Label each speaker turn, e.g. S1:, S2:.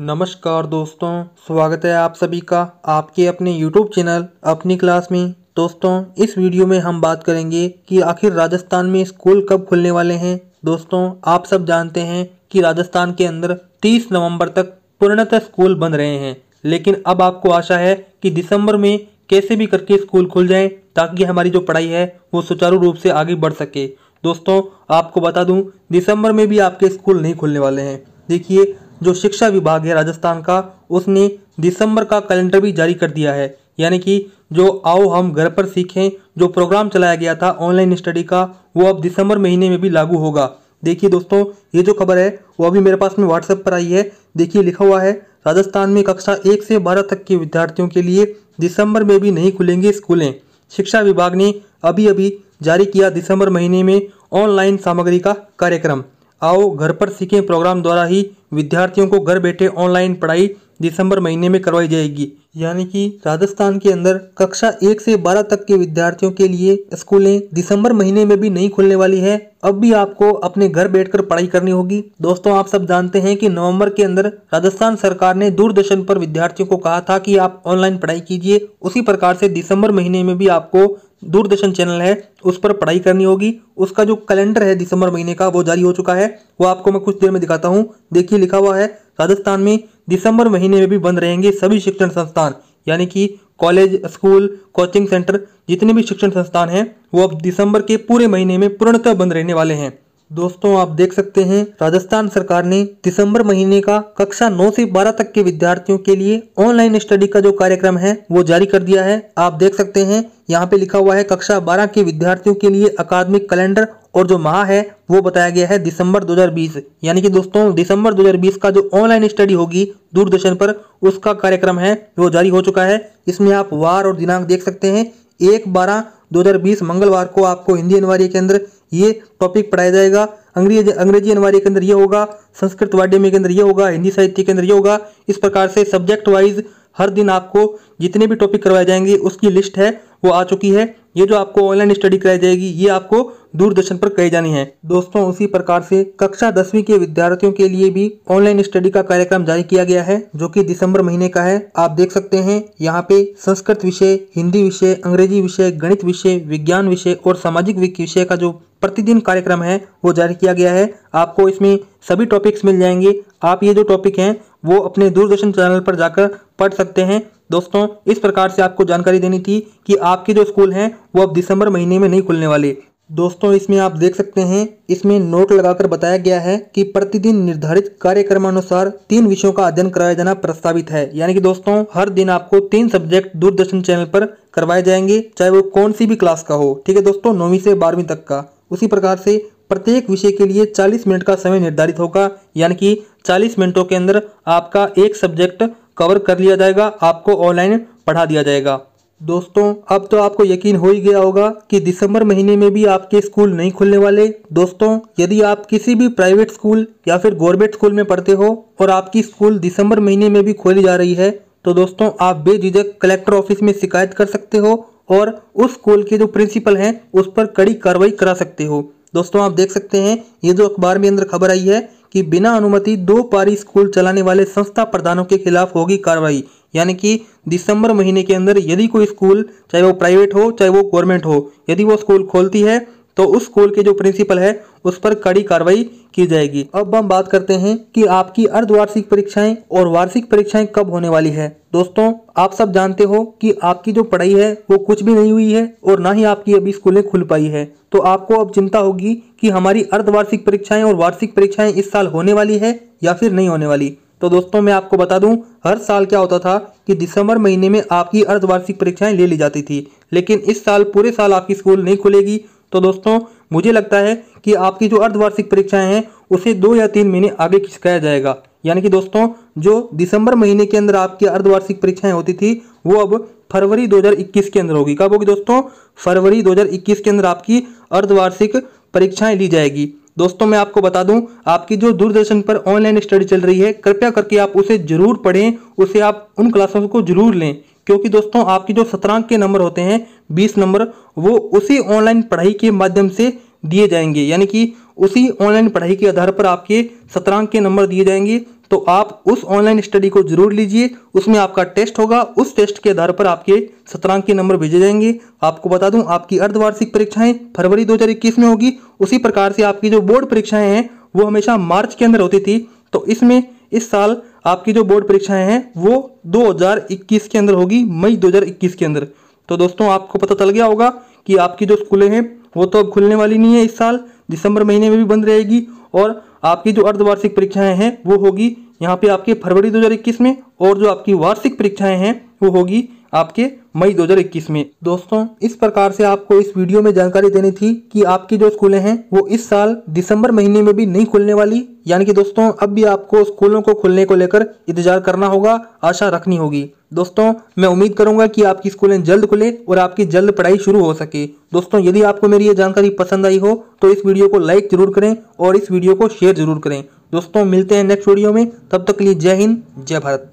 S1: नमस्कार दोस्तों, स्वागत है आप सभी का आपके अपने YouTube चैनल अपनी क्लास में। दोस्तों, इस वीडियो में हम बात करेंगे कि आखिर राजस्थान में स्कूल कब खुलने वाले हैं। दोस्तों, आप सब जानते हैं कि राजस्थान के अंदर 30 नवंबर तक पूर्णतः स्कूल बंद रहे हैं। लेकिन अब आपको आशा है कि दिसंबर में कैसे भी करके स्कूल खुल जाए, ताकि हमारी जो पढ़ाई है, वो सुचारू रूप से आगे बढ़ सके। दोस्तों, आपको बता दूँ, दिसंबर में भी आपके स्कूल नहीं खुलने वाले हैं। देखिए जो शिक्षा विभाग है राजस्थान का, उसने दिसंबर का कैलेंडर भी जारी कर दिया है। यानी कि जो आओ हम घर पर सीखें, जो प्रोग्राम चलाया गया था, ऑनलाइन स्टडी का, वो अब दिसंबर महीने में भी लागू होगा। देखिए दोस्तों, ये जो खबर है, वो अभी मेरे पास में व्हाट्सएप पर आई है। देखिए, लिखा हुआ है, राजस्थान में कक्षा एक से बारह तक के विद्यार्थियों के लिए दिसंबर में भी नहीं खुलेंगे स्कूलें। शिक्षा विभाग ने अभी अभी जारी किया दिसंबर महीने में ऑनलाइन सामग्री का कार्यक्रम। आओ घर पर सीखें प्रोग्राम द्वारा ही विद्यार्थियों को घर बैठे ऑनलाइन पढ़ाई दिसंबर महीने में करवाई जाएगी। यानी कि राजस्थान के अंदर कक्षा एक से बारह तक के विद्यार्थियों के लिए स्कूलें दिसंबर महीने में भी नहीं खुलने वाली है। अब भी आपको अपने घर बैठकर पढ़ाई करनी होगी। दोस्तों, आप सब जानते हैं कि नवंबर के अंदर राजस्थान सरकार ने दूरदर्शन पर विद्यार्थियों को कहा था कि आप ऑनलाइन पढ़ाई कीजिए। उसी प्रकार से दिसंबर महीने में भी आपको दूरदर्शन चैनल है, उस पर पढ़ाई करनी होगी। उसका जो कैलेंडर है दिसंबर महीने का, वो जारी हो चुका है। वो आपको मैं कुछ देर में दिखाता हूँ। देखिए, लिखा हुआ है, राजस्थान में दिसंबर महीने में भी बंद रहेंगे सभी शिक्षण संस्थान, यानी कि कॉलेज, स्कूल, कोचिंग सेंटर, जितने भी शिक्षण संस्थान हैं, वो अब दिसंबर के पूरे महीने में पूर्णतः बंद रहने वाले हैं। दोस्तों, आप देख सकते हैं, राजस्थान सरकार ने दिसंबर महीने का कक्षा 9 से 12 तक के विद्यार्थियों के लिए ऑनलाइन स्टडी का जो कार्यक्रम है, वो जारी कर दिया है। आप देख सकते हैं, यहाँ पे लिखा हुआ है, कक्षा 12 के विद्यार्थियों के लिए अकादमिक कैलेंडर और जो माह है, वो बताया गया है दिसंबर 2020 यानी कि दोस्तों, दिसंबर 2020 का जो ऑनलाइन स्टडी होगी, दूरदर्शन पर, उसका कार्यक्रम है, वो जारी हो चुका है। इसमें आप वार और दिनांक देख सकते हैं, एक बारह 2020 मंगलवार को आपको हिंदी अनिवार्य के अंदर ये टॉपिक पढ़ाया जाएगा। अंग्रेज़ी अंग्रेज़ी अनिवार्य के अंदर ये होगा, संस्कृत वाड्यम के अंदर ये होगा, हिंदी साहित्य के अंदर ये होगा। इस प्रकार से सब्जेक्ट वाइज हर दिन आपको जितने भी टॉपिक करवाए जाएँगे, उसकी लिस्ट है, वो आ चुकी है। ये जो आपको ऑनलाइन स्टडी कराई जाएगी, ये आपको दूरदर्शन पर कही जानी है। दोस्तों, उसी प्रकार से कक्षा दसवीं के विद्यार्थियों के लिए भी ऑनलाइन स्टडी का कार्यक्रम जारी किया गया है, जो कि दिसंबर महीने का है। आप देख सकते हैं, यहाँ पे संस्कृत विषय, हिंदी विषय, अंग्रेज़ी विषय, गणित विषय, विज्ञान विषय और सामाजिक विषय का जो प्रतिदिन कार्यक्रम है, वो जारी किया गया है। आपको इसमें सभी टॉपिक्स मिल जाएँगे। आप ये जो टॉपिक हैं, वो अपने दूरदर्शन चैनल पर जाकर पढ़ सकते हैं। दोस्तों, इस प्रकार से आपको जानकारी देनी थी कि आपके जो स्कूल हैं, वो अब दिसंबर महीने में नहीं खुलने वाले। दोस्तों, इसमें आप देख सकते हैं, इसमें नोट लगाकर बताया गया है कि प्रतिदिन निर्धारित कार्यक्रमानुसार तीन विषयों का अध्ययन कराया जाना प्रस्तावित है। यानी कि दोस्तों, हर दिन आपको तीन सब्जेक्ट दूरदर्शन चैनल पर करवाए जाएँगे, चाहे वो कौन सी भी क्लास का हो। ठीक है दोस्तों, नौवीं से बारहवीं तक का। उसी प्रकार से प्रत्येक विषय के लिए 40 मिनट का समय निर्धारित होगा। यानी कि 40 मिनटों के अंदर आपका एक सब्जेक्ट कवर कर लिया जाएगा, आपको ऑनलाइन पढ़ा दिया जाएगा। दोस्तों, अब तो आपको यकीन हो ही गया होगा कि दिसंबर महीने में भी आपके स्कूल नहीं खुलने वाले। दोस्तों, यदि आप किसी भी प्राइवेट स्कूल या फिर गवर्नमेंट स्कूल में पढ़ते हो और आपकी स्कूल दिसंबर महीने में भी खोली जा रही है तो दोस्तों, आप बेझिझक कलेक्टर ऑफ़िस में शिकायत कर सकते हो और उस स्कूल के जो प्रिंसिपल हैं, उस पर कड़ी कार्रवाई करा सकते हो। दोस्तों, आप देख सकते हैं, ये जो अखबार में अंदर खबर आई है कि बिना अनुमति दो पारी स्कूल चलाने वाले संस्था प्रधानों के खिलाफ होगी कार्रवाई। यानी कि दिसंबर महीने के अंदर यदि कोई स्कूल, चाहे वो प्राइवेट हो, चाहे वो गवर्नमेंट हो, यदि वो स्कूल खोलती है तो उस स्कूल के जो प्रिंसिपल है, उस पर कड़ी कार्रवाई की जाएगी। अब हम बात करते हैं कि आपकी अर्धवार्षिक परीक्षाएँ और वार्षिक परीक्षाएँ कब होने वाली है। दोस्तों, आप सब जानते हो कि आपकी जो पढ़ाई है, वो कुछ भी नहीं हुई है और ना ही आपकी अभी स्कूलें खुल पाई है। तो आपको अब चिंता होगी कि हमारी अर्धवार्षिक परीक्षाएँ और वार्षिक परीक्षाएँ इस साल होने वाली है या फिर नहीं होने वाली। तो दोस्तों, मैं आपको बता दूँ, हर साल क्या होता था कि दिसंबर महीने में आपकी अर्धवार्षिक परीक्षाएँ ले ली जाती थी, लेकिन इस साल पूरे साल आपकी स्कूल नहीं खुलेगी तो दोस्तों, मुझे लगता है कि आपकी जो अर्धवार्षिक परीक्षाएँ हैं, उसे दो या तीन महीने आगे खिसकाया जाएगा। यानी कि दोस्तों, जो दिसंबर महीने के अंदर आपकी अर्धवार्षिक परीक्षाएँ होती थी, वो अब फरवरी 2021 के अंदर होगी। कब होगी दोस्तों? फरवरी 2021 के अंदर आपकी अर्धवार्षिक परीक्षाएँ ली जाएगी। दोस्तों, मैं आपको बता दूँ, आपकी जो दूरदर्शन पर ऑनलाइन स्टडी चल रही है, कृपया करके आप उसे ज़रूर पढ़ें, उसे आप उन क्लासों को ज़रूर लें क्योंकि दोस्तों, आपके जो सत्रांक के नंबर होते हैं, बीस नंबर, वो उसी ऑनलाइन पढ़ाई के माध्यम से दिए जाएँगे। यानी कि उसी ऑनलाइन पढ़ाई के आधार पर आपके सत्रांक के नंबर दिए जाएँगे। तो आप उस ऑनलाइन स्टडी को ज़रूर लीजिए। उसमें आपका टेस्ट होगा। उस टेस्ट के आधार पर आपके सत्रांक के नंबर भेजे जाएँगे। आपको बता दूँ, आपकी अर्धवार्षिक परीक्षाएँ फरवरी 2021 में होगी। उसी प्रकार से आपकी जो बोर्ड परीक्षाएँ हैं, वो हमेशा मार्च के अंदर होती थी। तो इसमें इस साल आपकी जो बोर्ड परीक्षाएँ हैं, वो 2021 के अंदर होगी, मई 2021 के अंदर। तो दोस्तों, आपको पता चल गया होगा कि आपकी जो स्कूलें हैं, वो तो अब खुलने वाली नहीं है इस साल, दिसंबर महीने में भी बंद रहेगी, और आपकी जो अर्धवार्षिक परीक्षाएँ हैं, वो होगी यहाँ पे आपके फरवरी 2021 में, और जो आपकी वार्षिक परीक्षाएँ हैं, वो होगी आपके मई 2021 में। दोस्तों, इस प्रकार से आपको इस वीडियो में जानकारी देनी थी कि आपकी जो स्कूलें हैं, वो इस साल दिसंबर महीने में भी नहीं खुलने वाली। यानी कि दोस्तों, अब भी आपको स्कूलों को खुलने को लेकर इंतज़ार करना होगा, आशा रखनी होगी। दोस्तों, मैं उम्मीद करूँगा कि आपकी स्कूलें जल्द खुले और आपकी जल्द पढ़ाई शुरू हो सके। दोस्तों, यदि आपको मेरी ये जानकारी पसंद आई हो तो इस वीडियो को लाइक ज़रूर करें और इस वीडियो को शेयर ज़रूर करें। दोस्तों, मिलते हैं नेक्स्ट वीडियो में। तब तक के लिए जय हिंद, जय भारत।